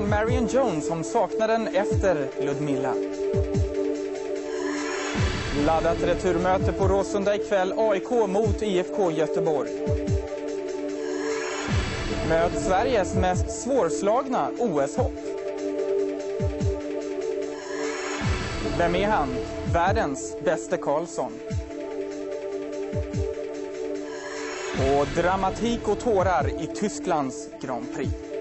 Marion Jones som saknar den efter Ludmilla. Laddat returmöte på Råsunda ikväll. AIK mot IFK Göteborg. Möt Sveriges mest svårslagna OS-hopp. Vem är han? Världens bäste Karlsson. Och dramatik och tårar i Tysklands Grand Prix.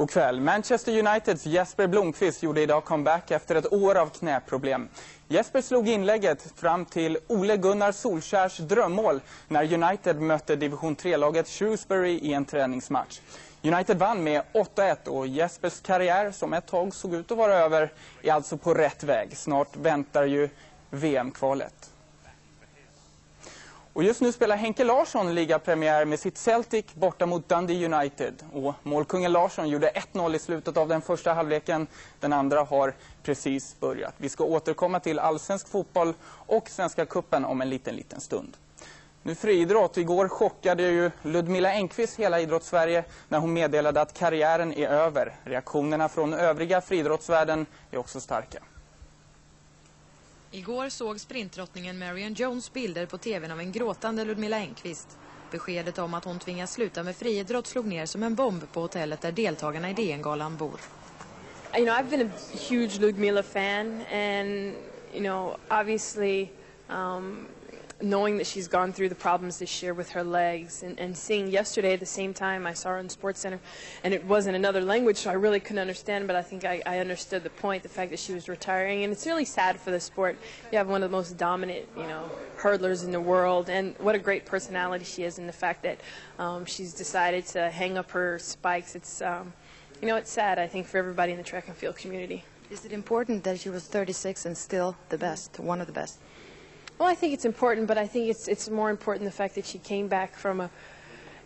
God kväll. Manchester Uniteds Jesper Blomqvist gjorde idag comeback efter ett år av knäproblem. Jesper slog inlägget fram till Ole Gunnar Solskjärs drömmål när United mötte division 3-laget Shrewsbury i en träningsmatch. United vann med 8-1 och Jespers karriär som ett tag såg ut att vara över är alltså på rätt väg. Snart väntar ju VM-kvalet. Och just nu spelar Henke Larsson ligapremiär med sitt Celtic borta mot Dundee United. Och målkungen Larsson gjorde 1-0 i slutet av den första halvleken. Den andra har precis börjat. Vi ska återkomma till allsvensk fotboll och Svenska kuppen om en liten, liten stund. Nu friidrott. Igår chockade ju Ludmilla Engqvist hela idrottssverige när hon meddelade att karriären är över. Reaktionerna från övriga friidrottsvärlden är också starka. Igår såg sprintdrottningen Marion Jones bilder på tvn av en gråtande Ludmilla Engqvist. Beskedet om att hon tvingas sluta med friidrott slog ner som en bomb på hotellet där deltagarna i DN-galan bor. You know, I've been a huge Ludmilla fan and, you know, obviously um, knowing that she's gone through the problems this year with her legs and, and seeing yesterday at the same time I saw her in Sports Center and it was in another language so I really couldn't understand but I think I, I understood the point the fact that she was retiring and it's really sad for the sport you have one of the most dominant you know hurdlers in the world and what a great personality she is and the fact that um, she's decided to hang up her spikes it's um, you know it's sad I think for everybody in the track and field community Is it important that she was 36 and still the best, one of the best? Well, I think it's important, but I think it's it's more important the fact that she came back from a,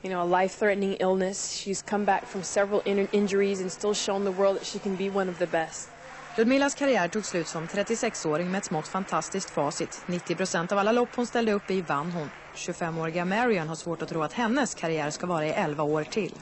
you know, a life-threatening illness. She's come back from several in injuries and still shown the world that she can be one of the best. Ludmillas karriär tog slut som 36-åring med ett smått fantastiskt facit. 90% av alla lopp hon ställde upp i vann hon. 25-åriga Marion har svårt att tro att hennes karriär ska vara i 11 år till.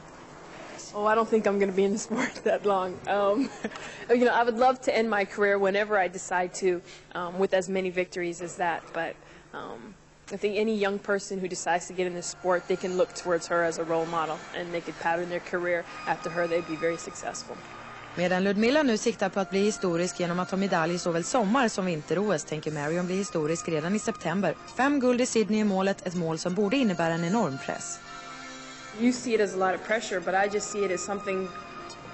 Oh, I don't think I'm going to be in the sport that long. Um, you know, I would love to end my career whenever I decide to, um, with as many victories as that. But um, I think any young person who decides to get in this sport, they can look towards her as a role model, and they could pattern their career after her. They'd be very successful. Medan Ludmilla nu siktar på att bli historisk genom att ta medalj i såväl sommar som vinter-OS tänker Marion bli historisk redan i september. Fem guld i Sydney i målet, ett mål som borde innebära en enorm press. You see it as a lot of pressure, but I just see it as something,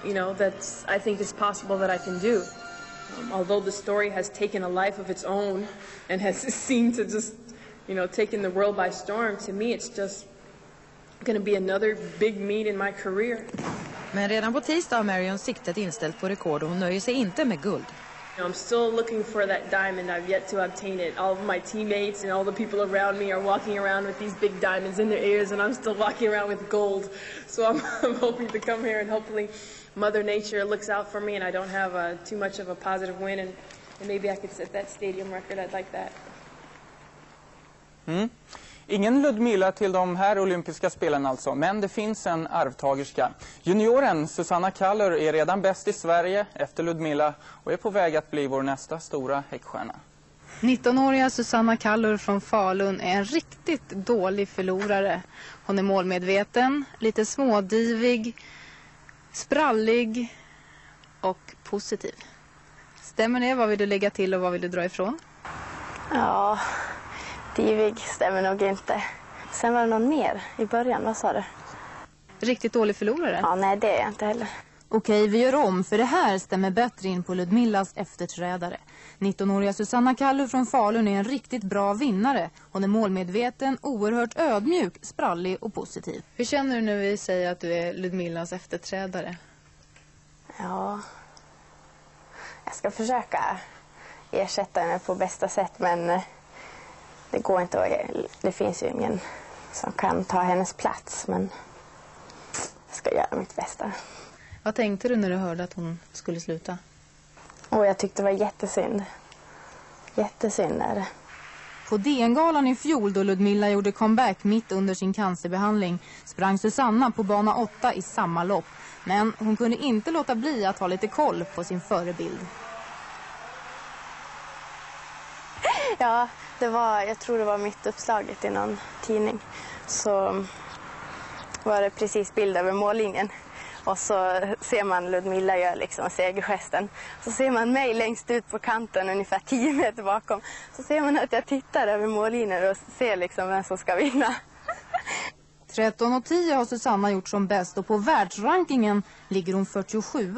you know, that's I think is possible that I can do. Um, although the story has taken a life of its own and has seemed to just, you know, taken the world by storm, to me it's just going to be another big meet in my career. Men redan på tisdag har Marion siktet inställt på rekord och hon nöjer sig inte med guld. I'm still looking for that diamond. I've yet to obtain it. All of my teammates and all the people around me are walking around with these big diamonds in their ears, and I'm still walking around with gold. So I'm, I'm hoping to come here and hopefully Mother Nature looks out for me and I don't have uh, too much of a positive win, and, and maybe I could set that stadium record. I'd like that. Mm. Ingen Ludmilla till de här olympiska spelen alltså, men det finns en arvtagerska. Junioren Susanna Kallur är redan bäst i Sverige efter Ludmilla och är på väg att bli vår nästa stora häckstjärna. 19-åriga Susanna Kallur från Falun är en riktigt dålig förlorare. Hon är målmedveten, lite smådivig, sprallig och positiv. Stämmer det? Vad vill du lägga till och vad vill du dra ifrån? Ja, divig stämmer nog inte. Sen var det någon mer i början, vad sa du? Riktigt dålig förlorare? Ja, nej det är jag inte heller. Okej, vi gör om för det här stämmer bättre in på Ludmillas efterträdare. 19-åriga Susanna Kallu från Falun är en riktigt bra vinnare. Hon är målmedveten, oerhört ödmjuk, sprallig och positiv. Hur känner du när vi säger att du är Ludmillas efterträdare? Ja, jag ska försöka ersätta henne på bästa sätt men eh, det går inte att, det finns ju ingen som kan ta hennes plats men jag ska göra mitt bästa. Vad tänkte du när du hörde att hon skulle sluta? Och jag tyckte det var jättesynd. Jättesynd är det. På DN-galan i fjol då Ludmilla gjorde comeback mitt under sin cancerbehandling sprang Susanna på bana 8 i samma lopp. Men hon kunde inte låta bli att ha lite koll på sin förebild. Ja, det var, jag tror det var mitt uppslaget i någon tidning. Så var det precis bild över mållinjen. Och så ser man Ludmilla göra liksom segergesten. Så ser man mig längst ut på kanten ungefär 10 meter bakom. Så ser man att jag tittar över mållinjen och ser liksom vem som ska vinna. 13.10 har Susanna gjort som bäst och på världsrankingen ligger hon 47.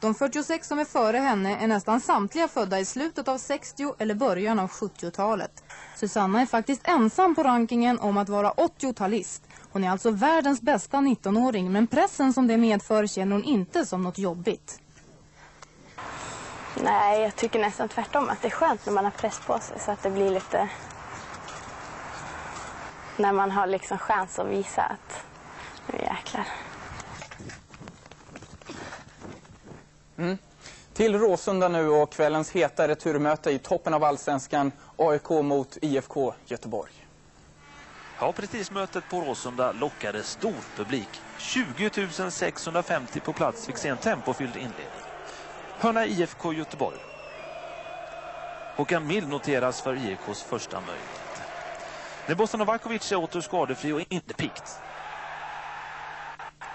De 46 som är före henne är nästan samtliga födda i slutet av 60- eller början av 70-talet. Susanna är faktiskt ensam på rankingen om att vara 80-talist. Hon är alltså världens bästa 19-åring men pressen som det medför känner hon inte som något jobbigt. Nej, jag tycker nästan tvärtom att det är skönt när man har press på sig så att det blir lite... När man har liksom chans att visa att nu jäklar. Mm. Till Råsunda nu och kvällens heta returmöte i toppen av allsvenskan AIK mot IFK Göteborg. Ja, prestigemötet på Råsunda lockade stor publik. 20 650 på plats fick se en tempofylld inledning. Hörna IFK Göteborg. Håkan Mild noteras för IFKs första möjlighet. När Boston Novakovic är åter skadefri och inte pikt.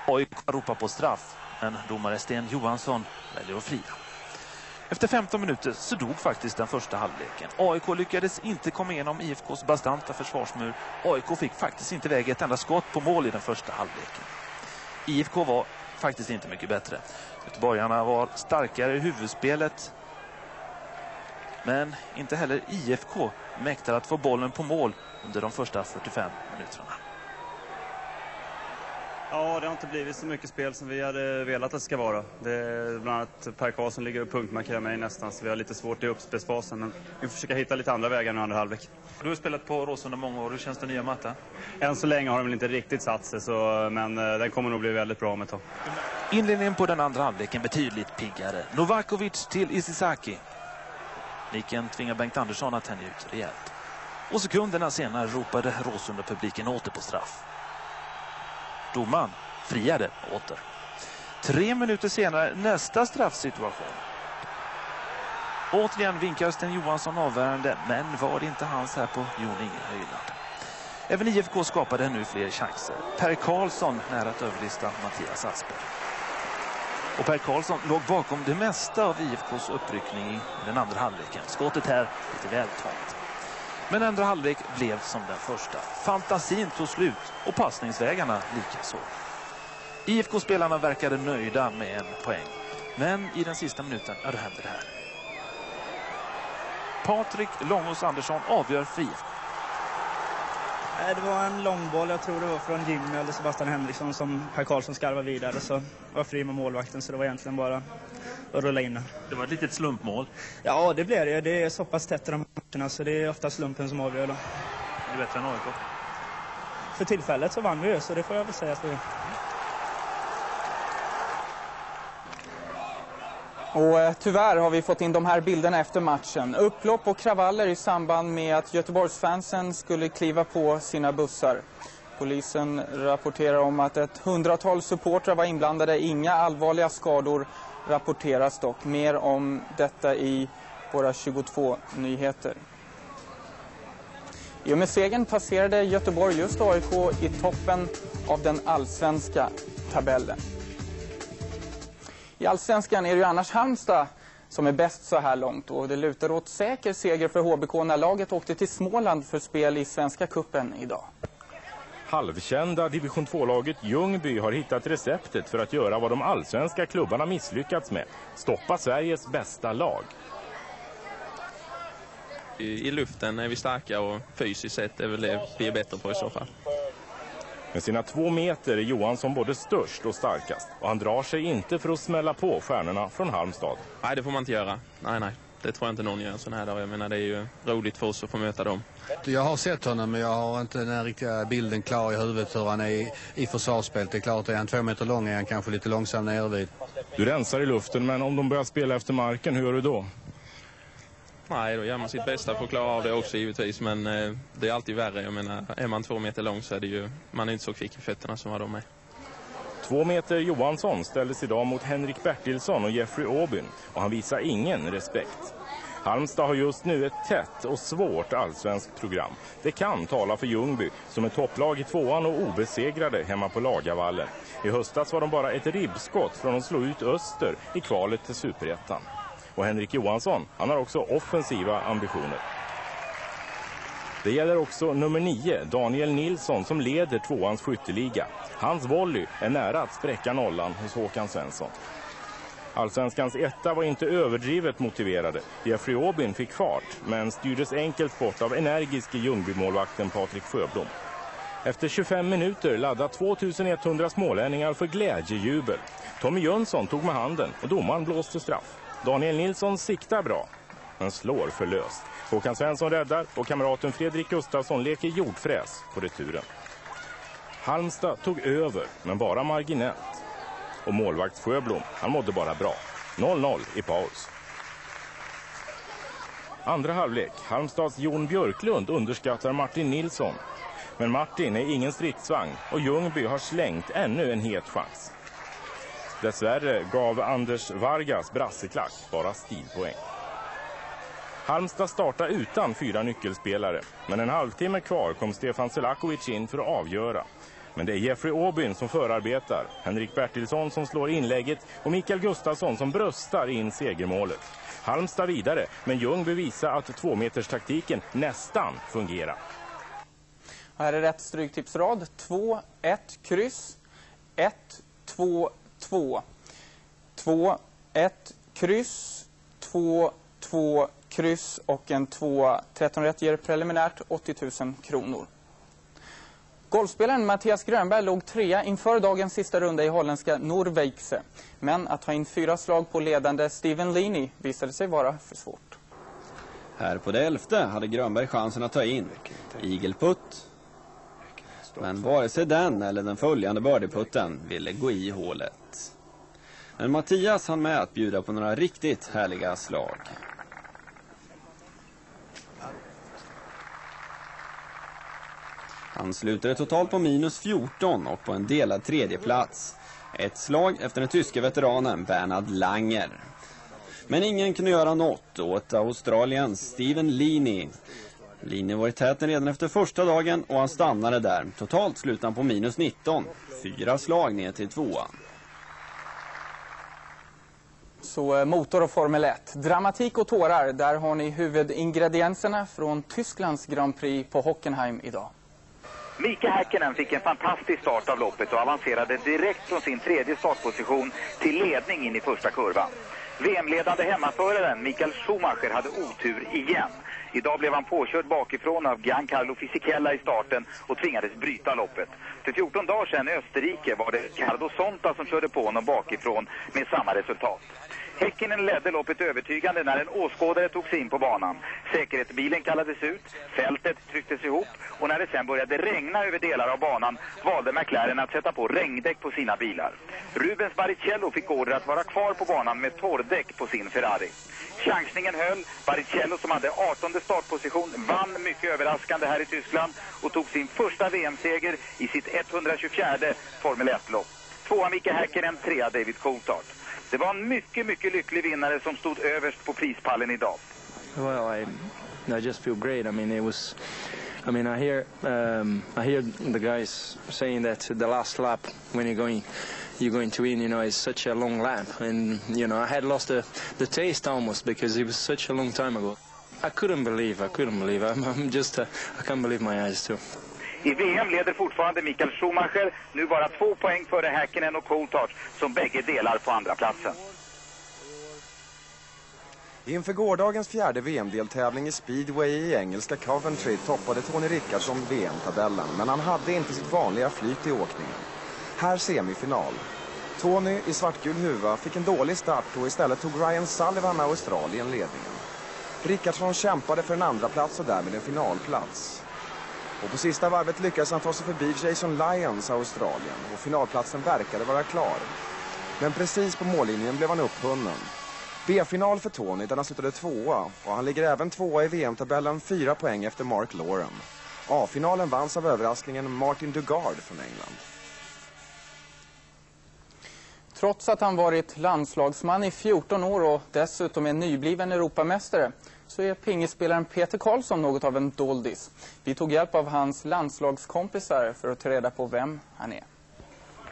AIK ropar på straff, men domare Sten Johansson väljer att fria. Efter 15 minuter så dog faktiskt den första halvleken. AIK lyckades inte komma igenom IFKs bastanta försvarsmur. AIK fick faktiskt inte iväg ett enda skott på mål i den första halvleken. IFK var faktiskt inte mycket bättre. Göteborgarna var starkare i huvudspelet. Men inte heller IFK mäktade att få bollen på mål under de första 45 minuterna. Ja, det har inte blivit så mycket spel som vi hade velat att det ska vara. Det är bland annat Per Karlsson ligger och punktmarkerar mig nästan, så vi har lite svårt i uppspelsfasen. Men vi får försöka hitta lite andra vägar nu andra halvlek. Du har spelat på Råsunda många år. Hur känns den nya matta? Än så länge har den väl inte riktigt satt sig, så, men eh, den kommer nog bli väldigt bra om ett tag. Inledningen på den andra halvleken betydligt piggare. Novakovic till Isisaki. Nicken tvingar Bengt Andersson att tänja ut rejält. Och sekunderna senare ropade Råsunda-publiken åter på straff. Domaren friade åter. Tre minuter senare nästa straffsituation. Återigen vinkar Sten Johansson avvärjande, men var det inte hans här på Jon Inge Höjland. Även IFK skapade nu fler chanser. Per Karlsson nära att överlista Mattias Asper. Och Per Karlsson låg bakom det mesta av IFKs uppryckning i den andra halvleken. Skottet här lite väl tamt. Men andra halvlek blev som den första. Fantasin tog slut och passningsvägarna likaså. IFK-spelarna verkade nöjda med en poäng. Men i den sista minuten, ja då hände det här. Patrik Långås Andersson avgör för Det var en långboll, jag tror det var från Jimmy eller Sebastian Henriksson som Per Karlsson skarvade vidare. Så var fri med målvakten så det var egentligen bara att rulla in. Det var ett litet slumpmål. Ja, det blev det. Det är så pass tätt i de matcherna så det är ofta slumpen som avgör. Då. Det är bättre än AIK. För tillfället så vann vi ju, så det får jag väl säga att vi Och eh, tyvärr har vi fått in de här bilderna efter matchen. Upplopp och kravaller i samband med att Göteborgsfansen skulle kliva på sina bussar. Polisen rapporterar om att ett hundratal supportrar var inblandade. Inga allvarliga skador rapporteras dock. Mer om detta i våra 22 nyheter. I och med segern passerade Göteborg just AIK i toppen av den allsvenska tabellen. I allsvenskan är det ju annars Halmstad som är bäst så här långt och det lutar åt säker seger för HBK när laget åkte till Småland för spel i Svenska kuppen idag. Halvkända division 2-laget Ljungby har hittat receptet för att göra vad de allsvenska klubbarna misslyckats med. Stoppa Sveriges bästa lag. I, I luften är vi starka och fysiskt sett är väl det vi är bättre på i så fall. Med sina två meter är Johansson både störst och starkast. Och han drar sig inte för att smälla på stjärnorna från Halmstad. Nej, det får man inte göra. Nej, nej. Det tror jag inte någon gör en sån här dag. Jag menar, det är ju roligt för oss att få möta dem. Jag har sett honom men jag har inte den riktiga bilden klar i huvudet hur han är i, i försvarsspelet. Det är klart, är han två meter lång är han kanske lite långsam nervid. Du rensar i luften, men om de börjar spela efter marken, hur gör du då? Nej, då gör man sitt bästa för att klara av det också givetvis. Men eh, det är alltid värre. Jag menar, är man två meter lång så är det ju, man är inte så kvick i fötterna som vad de är. Två meter Johansson ställdes idag mot Henrik Bertilsson och Jeffrey Aubyn och han visar ingen respekt. Halmstad har just nu ett tätt och svårt allsvenskt program. Det kan tala för Ljungby som är topplag i tvåan och obesegrade hemma på Lagavallen. I höstas var de bara ett ribbskott från att slå ut Öster i kvalet till Superettan. Och Henrik Johansson, han har också offensiva ambitioner. Det gäller också nummer nio, Daniel Nilsson, som leder tvåans skytteliga. Hans volley är nära att spräcka nollan hos Håkan Svensson. Allsvenskans etta var inte överdrivet motiverade. Jeffrey Aubin fick fart, men styrdes enkelt bort av energiske Ljungby-målvakten Patrik Sjöblom. Efter 25 minuter laddade 2100 smålänningar för glädjejubel. Tommy Jönsson tog med handen och domaren blåste straff. Daniel Nilsson siktar bra, men slår för löst. Håkan Svensson räddar och kamraten Fredrik Gustafsson leker jordfräs på returen. Halmstad tog över, men bara marginellt. Och målvakt Sjöblom, han mådde bara bra. 0-0 i paus. Andra halvlek. Halmstads Jon Björklund underskattar Martin Nilsson. Men Martin är ingen stridsvagn och Ljungby har slängt ännu en het chans. Dessvärre gav Anders Vargas brasseklack bara stilpoäng. Halmstad startar utan fyra nyckelspelare. Men en halvtimme kvar kom Stefan Selakovic in för att avgöra. Men det är Jeffrey Aubyn som förarbetar, Henrik Bertilsson som slår inlägget och Mikael Gustafsson som bröstar in segermålet. Halmstad vidare, men Ljung bevisar att tvåmeterstaktiken nästan fungerar. Här är rätt stryktipsrad. 2, 1, kryss. 1, 2, 2. 2, 1, kryss. 2, 2, kryss och en 2. 13 rätt ger preliminärt 80 000 kronor. Golfspelaren Mattias Grönberg låg trea inför dagens sista runda i holländska Norweikse. Men att ta in fyra slag på ledande Steven Leaney visade sig vara för svårt. Här på det elfte hade Grönberg chansen att ta in igelputt. Men vare sig den eller den följande birdieputten ville gå i hålet. Men Mattias hann med att bjuda på några riktigt härliga slag. Han slutade totalt på minus 14 och på en delad tredjeplats. Ett slag efter den tyska veteranen Bernhard Langer. Men ingen kunde göra något åt Australiens Steven Leaney. Leaney var i täten redan efter första dagen och han stannade där. Totalt slutade han på minus 19. Fyra slag ner till tvåan. Så eh, motor och Formel 1. Dramatik och tårar, där har ni huvudingredienserna från Tysklands Grand Prix på Hockenheim idag. Mika Häkkinen fick en fantastisk start av loppet och avancerade direkt från sin tredje startposition till ledning in i första kurvan. VM-ledande hemmaföraren Mikael Schumacher hade otur igen. Idag blev han påkörd bakifrån av Giancarlo Fisichella i starten och tvingades bryta loppet. För 14 dagar sedan i Österrike var det Cardo Sonta som körde på honom bakifrån med samma resultat. Häckinen ledde loppet övertygande när en åskådare tog sig in på banan. Säkerhetsbilen kallades ut, fältet trycktes ihop och när det sen började regna över delar av banan valde McLaren att sätta på regndäck på sina bilar. Rubens Barrichello fick order att vara kvar på banan med torrdäck på sin Ferrari. Chansningen höll. Barrichello som hade 18 startposition vann mycket överraskande här i Tyskland och tog sin första VM-seger i sitt 124 Formel 1-lopp. Tvåa Micke Häkkinen, trea David Coulthard. Det var en mycket, mycket lycklig vinnare som stod överst på prispallen idag. Well, I, I just feel great. I mean, it was. I mean, I hear um, I hear the guys saying that the last lap when you're going you're going to win, you know, it's such a long lap, and you know, I had lost the the taste almost because it was such a long time ago. I couldn't believe. I couldn't believe. I'm, I'm just. Uh, I can't believe my eyes too. I VM leder fortfarande Mikael Schumacher, nu bara två poäng före Häkkinen och Coulthard som bägge delar på andra platsen. Inför gårdagens fjärde VM-deltävling i speedway i engelska Coventry toppade Tony Rickardsson VM-tabellen, men han hade inte sitt vanliga flyt i åkningen. Här semifinal. Tony i svartgul huva fick en dålig start och istället tog Ryan Sullivan med Australien ledningen. Rickardsson kämpade för en andra plats och därmed en finalplats. Och på sista varvet lyckades han ta sig förbi Jason Lyons, Australien, och finalplatsen verkade vara klar. Men precis på mållinjen blev han upphunnen. B-final för Tony där han slutade tvåa och han ligger även tvåa i VM-tabellen fyra poäng efter Mark Lauren. A-finalen vanns av överraskningen Martin Dugard från England. Trots att han varit landslagsman i 14 år och dessutom är nybliven Europamästare så är pingisspelaren Peter Karlsson något av en doldis. Vi tog hjälp av hans landslagskompisar för att ta reda på vem han är.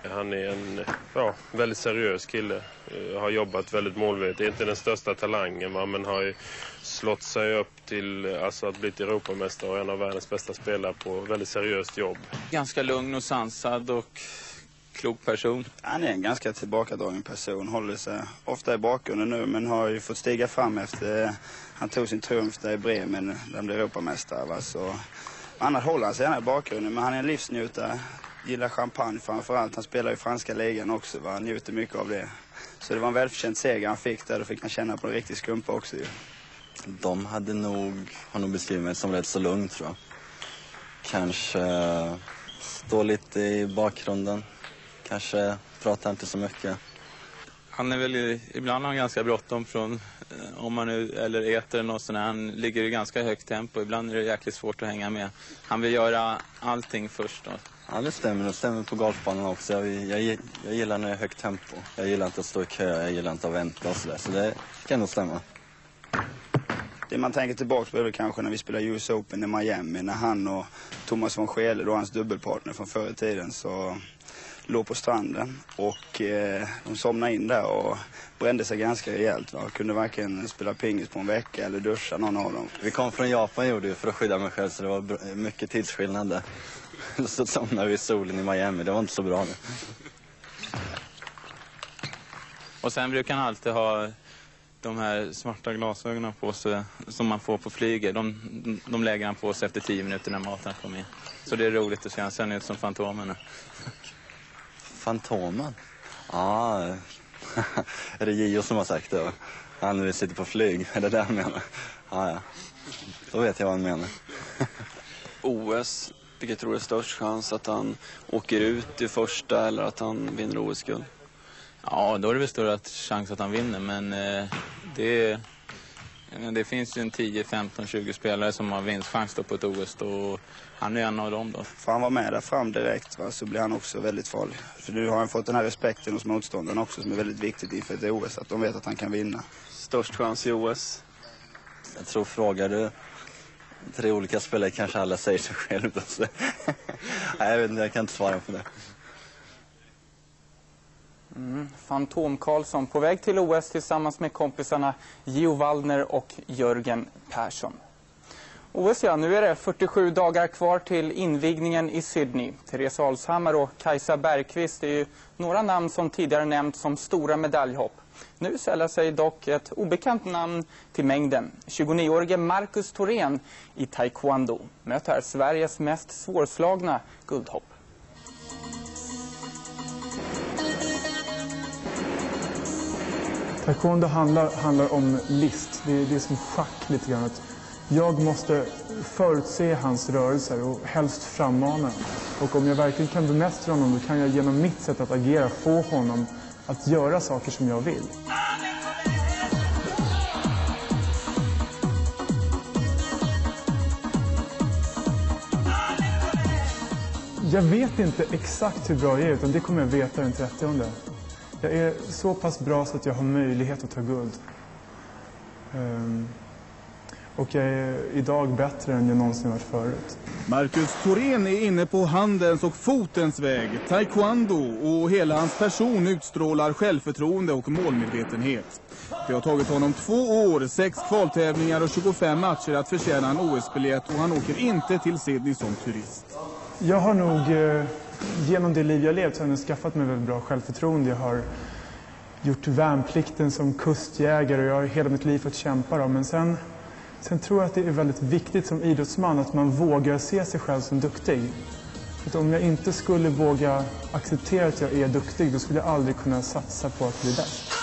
Han är en ja, väldigt seriös kille. Uh, har jobbat väldigt målmedvetet. Inte den största talangen va? men har ju slått sig upp till alltså, att bli Europamästare och en av världens bästa spelare på väldigt seriöst jobb. Ganska lugn och sansad och klok person. Han är en ganska tillbakadragen person. Håller sig ofta i bakgrunden nu men har ju fått stiga fram efter han tog sin triumf där i Bremen där han blev Europamästare. Va? Så, annars håller han sig gärna i bakgrunden men han är en livsnjutare. Gillar champagne framförallt. Han spelar i franska ligan också. Va? Han njuter mycket av det. Så det var en välförtjänt seger han fick där. Då fick han känna på en riktig skumpa också ju. De hade nog, har nog beskrivit mig som rätt så lugn tror jag. Kanske stå lite i bakgrunden. Kanske prata inte så mycket. Han är väl, ibland har han ganska bråttom från, om man nu, eller äter något sånt Han ligger i ganska högt tempo. Ibland är det jäkligt svårt att hänga med. Han vill göra allting först då. Ja, det stämmer. Det stämmer på golfbanan också. Jag, jag, jag gillar när det är högt tempo. Jag gillar inte att stå i kö, jag gillar inte att vänta och sådär. Så det kan nog stämma. Det man tänker tillbaka på är väl kanske när vi spelade US Open i Miami. När han och Thomas von Schele, då hans dubbelpartner från förr i tiden, så låg på stranden och eh, de somnade in där och brände sig ganska rejält. Va? Kunde varken spela pingis på en vecka eller duscha någon av dem. Vi kom från Japan gjorde vi för att skydda mig själv så det var mycket tidsskillnad där. Så somnade vi i solen i Miami, det var inte så bra nu. Och sen brukar han alltid ha de här svarta glasögonen på sig som man får på flyget. De, de, de lägger han på sig efter tio minuter när maten kommer in. Så det är roligt att se. Han ser ut som Fantomen nu. Fantomen? Ja, är det Gio som har sagt det? Han nu sitter på flyg, är det det han menar? Ja, ja. Då vet jag vad han menar. OS, vilket tror du är störst chans att han åker ut i första eller att han vinner OS-guld? Ja, då är det väl större chans att han vinner, men eh, det, det finns ju en 10, 15, 20 spelare som har vinstchans på ett OS och han är en av dem då. Får han vara med där fram direkt va, så blir han också väldigt farlig. För nu har han fått den här respekten hos motståndarna också som är väldigt viktigt inför ett OS, att de vet att han kan vinna. Störst chans i OS? Jag tror frågar du tre olika spelare kanske alla säger sig själv. Nej, jag vet inte, jag kan inte svara på det. Mm. Fantom Karlsson på väg till OS tillsammans med kompisarna Gio Waldner och Jörgen Persson. OS ja, nu är det 47 dagar kvar till invigningen i Sydney. Therese Alshammar och Kajsa Bergqvist är ju några namn som tidigare nämnts som stora medaljhopp. Nu säljer sig dock ett obekant namn till mängden. 29-årige Marcus Thorén i taekwondo möter Sveriges mest svårslagna guldhopp. Taekwondo handlar, handlar om list. Det är, det är som schack lite grann. Att jag måste förutse hans rörelser och helst frammana Och om jag verkligen kan bemästra honom då kan jag genom mitt sätt att agera få honom att göra saker som jag vill. Jag vet inte exakt hur bra jag är, utan det kommer jag veta den 30. Jag är så pass bra så att jag har möjlighet att ta guld. Um, och jag är idag bättre än jag någonsin varit förut. Marcus Thorén är inne på handens och fotens väg. Taekwondo och hela hans person utstrålar självförtroende och målmedvetenhet. Det har tagit honom två år, sex kvaltävlingar och 25 matcher att förtjäna en OS-biljett och han åker inte till Sydney som turist. Jag har nog, eh, genom det liv jag levt, så har jag skaffat mig väldigt bra självförtroende. Jag har gjort värnplikten som kustjägare och jag har hela mitt liv fått kämpa. Då. Men sen Sen tror jag att det är väldigt viktigt som idrottsman att man vågar se sig själv som duktig. För om jag inte skulle våga acceptera att jag är duktig, då skulle jag aldrig kunna satsa på att bli bäst.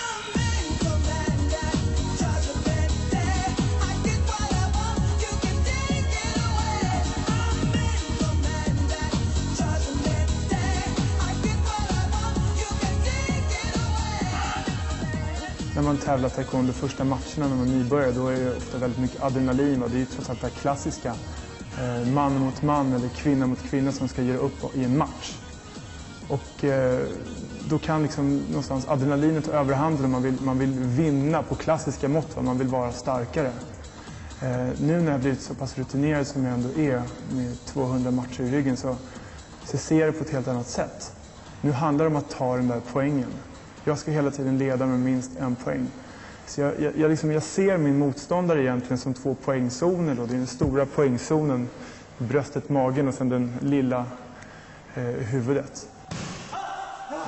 När man tävlar taekwondo första matcherna när man är nybörjare då är det ofta väldigt mycket adrenalin och det är ju trots allt det klassiska eh, man mot man eller kvinna mot kvinna som ska göra upp i en match. Och eh, då kan liksom någonstans adrenalinet ta överhanden och man vill, man vill vinna på klassiska mått, va? man vill vara starkare. Eh, nu när jag blivit så pass rutinerad som jag ändå är med 200 matcher i ryggen så, så ser jag det på ett helt annat sätt. Nu handlar det om att ta den där poängen. Jag ska hela tiden leda med minst en poäng. Så jag, jag, jag, liksom, jag ser min motståndare egentligen som två poängzoner. Då. Det är den stora poängzonen, bröstet, magen och sen den lilla eh, huvudet.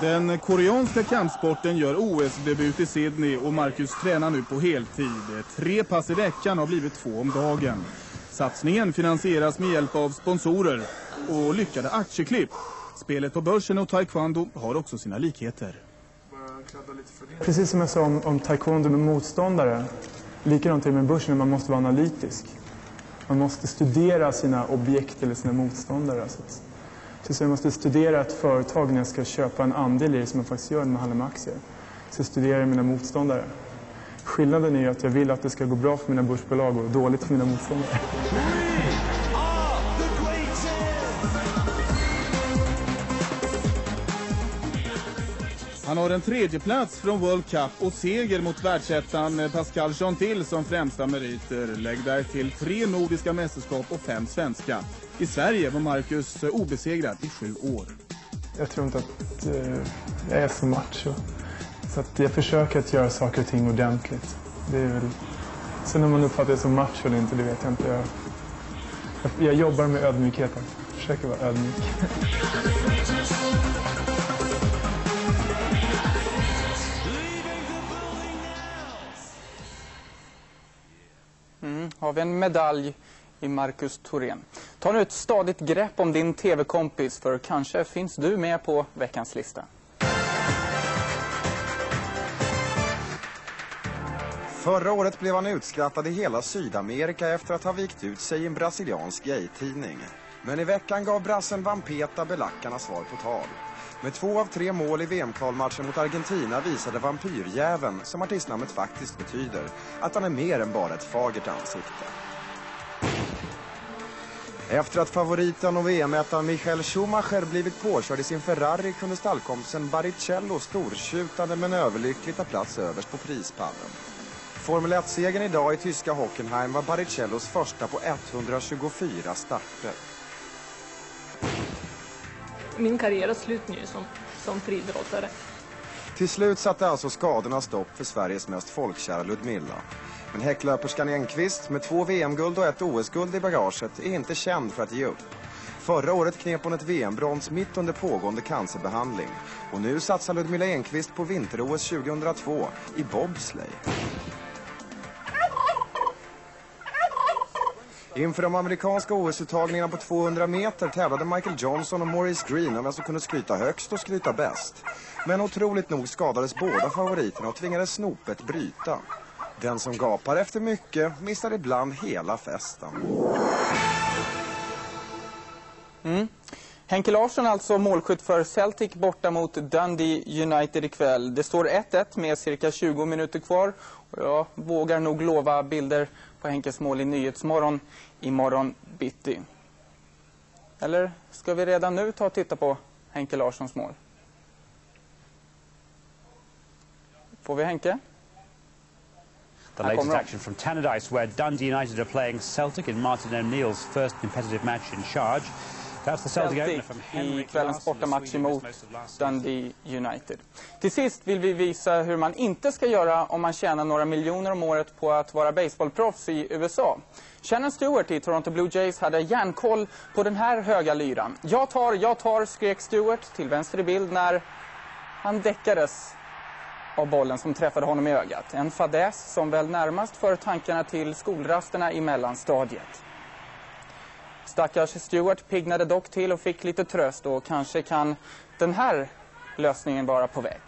Den koreanska kampsporten gör OS-debut i Sydney och Marcus tränar nu på heltid. Tre pass i veckan har blivit två om dagen. Satsningen finansieras med hjälp av sponsorer och lyckade aktieklipp. Spelet på börsen och taekwondo har också sina likheter. Precis som jag sa om, om taekwondo med motståndare, likadant är det med börsen, man måste vara analytisk. Man måste studera sina objekt eller sina motståndare. Så, att, så jag måste studera ett företag när jag ska köpa en andel i det, som jag faktiskt gör när man handlar med aktier. Så jag studerar mina motståndare. Skillnaden är att jag vill att det ska gå bra för mina börsbolag och dåligt för mina motståndare. Han har en tredjeplats från World Cup och seger mot världsettan eh, Pascal Jeantil som främsta meriter. Lägg där till tre nordiska mästerskap och fem svenska. I Sverige var Marcus eh, obesegrad i sju år. Jag tror inte att eh, jag är så macho. Så att jag försöker att göra saker och ting ordentligt. Det är väl... Sen om man uppfattar det som macho eller inte, det vet jag inte. Jag, jag, jag jobbar med ödmjukheten. Försöker vara ödmjuk. har vi en medalj i Marcus Thorén. Ta nu ett stadigt grepp om din tv-kompis för kanske finns du med på veckans lista. Förra året blev han utskrattad i hela Sydamerika efter att ha vikt ut sig i en brasiliansk gay-tidning. Men i veckan gav brassen Vampeta belackarna svar på tal. Med två av tre mål i VM-kvalmatchen mot Argentina visade vampyrjäveln, som artistnamnet faktiskt betyder, att han är mer än bara ett fagert ansikte. Efter att favoriten och VM-ettan Michael Schumacher blivit påkörd i sin Ferrari kunde stallkompisen Baricello stortjutande men överlyckligt ta plats överst på prispallen. Formel 1-segern idag i tyska Hockenheim var Baricellos första på 124 starter. Min karriär är slut nu som, som friidrottare. Till slut satte alltså skadorna stopp för Sveriges mest folkkära Ludmilla. Men häcklöperskan Enqvist med två VM-guld och ett OS-guld i bagaget är inte känd för att ge upp. Förra året knep hon ett VM-brons mitt under pågående cancerbehandling. Och nu satsar Ludmilla Enqvist på vinter-OS 2002 i bobsleigh. Inför de amerikanska OS-uttagningarna på 200 meter tävlade Michael Johnson och Maurice Green om vem som kunde skryta högst och skryta bäst. Men otroligt nog skadades båda favoriterna och tvingades snopet bryta. Den som gapar efter mycket missar ibland hela festen. Mm. Henke Larsson alltså målskytt för Celtic borta mot Dundee United ikväll. Det står 1-1 med cirka 20 minuter kvar. Och jag vågar nog lova bilder på Henkes mål i Nyhetsmorgon imorgon bitti. Eller ska vi redan nu ta och titta på Henke Larssons mål? Får vi Henke? The latest action from Tannadice, where Dundee United are playing Celtic in Martin O'Neill's first competitive match in charge. Celtic, i kvällens bortamatch season. Dundee United. Till sist vill vi visa hur man inte ska göra om man tjänar några miljoner om året på att vara baseballproffs i USA. Shannon Stewart i Toronto Blue Jays hade järnkoll på den här höga lyran. Jag tar, jag tar, skrek Stewart till vänster i bild när han däckades av bollen som träffade honom i ögat. En fadäs som väl närmast för tankarna till skolrasterna i mellanstadiet. Stackars Stewart piggnade dock till och fick lite tröst och kanske kan den här lösningen vara på väg.